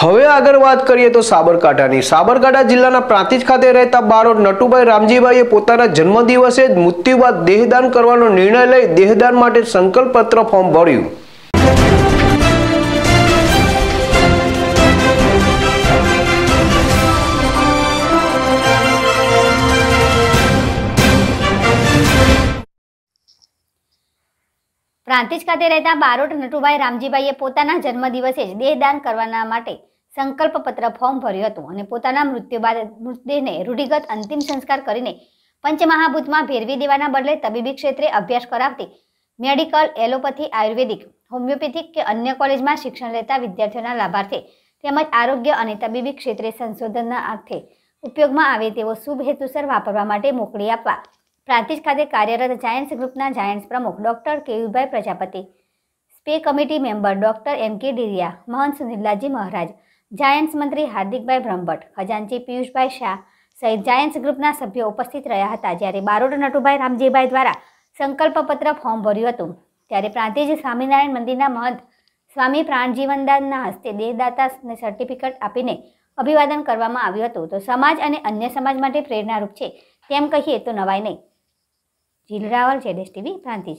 હવે આગળ વાત કરીએ તો સાબરકાંઠાની. સાબરકાંઠા જિલ્લાના પ્રાંતિજ ખાતે રહેતા બારોટ નટુભાઈ રામજીભાઈએ પોતાના જન્મદિવસે મૃત્યુ બાદ દેહદાન કરવાનો નિર્ણય લઈ દેહદાન માટે સંકલ્પ પત્ર ફોર્મ ભર્યું. પ્રાંતિજ ખાતે રહેતા બારોટ નટુભાઈ રામજીભાઈએ પોતાના જન્મદિવસે જ દેહદાન કરવાના માટે સંકલ્પ પત્ર ફોર્મ ભર્યું હતું અને પોતાના મૃત્યુ બાદ મૃતદેહને રૂઢિગત અંતિમ સંસ્કાર કરીને પંચમહાભૂતમાં ભેરવી દેવાના બદલે તબીબી ક્ષેત્રે અભ્યાસ કરાવતી મેડિકલ, એલોપથી, આયુર્વેદિક, હોમિયોપેથિક કે અન્ય કોલેજમાં શિક્ષણ લેતા વિદ્યાર્થીઓના લાભાર્થે તેમજ આરોગ્ય અને તબીબી ક્ષેત્રે સંશોધનના અર્થે ઉપયોગમાં આવે તેવો શુભ હેતુસર વાપરવા માટે મોકલી આપવા પ્રાંતિજ ખાતે કાર્યરત જાયન્ટ્સ ગ્રુપના જાયન્ટ્સ પ્રમુખ ડોક્ટર કેયુભાઈ Prajapati, સ્પે committee member doctor M K Diriya, મહંત સુનિલાજી મહારાજ જાયન્ટ્સ મંત્રી હાર્દિકભાઈ બ્રહ્મભટ્ટ ખજાનચી પિયુષભાઈ શાહ સહિત જાયન્ટ્સ ગ્રુપના સભ્યો ઉપસ્થિત રહ્યા હતા. જ્યારે બારોડ નટુભાઈ રામજીભાઈ દ્વારા સંકલ્પપત્ર ફોર્મ ભર્યું હતું. ત્યારે પ્રાંતિજ સ્વામિનારાયણ મંદિરના મહંત સ્વામી પ્રાણજીવનદાનના હસ્તે દેહદાતાને સર્ટિફિકેટ આપીને અભિવાદન કરવામાં આવ્યું હતું. તો સમાજ અને અન્ય સમાજ માટે પ્રેરણારૂપ છે. તેમ કહીએ તો નવાય નહીં. જીલ રાવલ જેડેશ ટીવી પ્રાંતિજ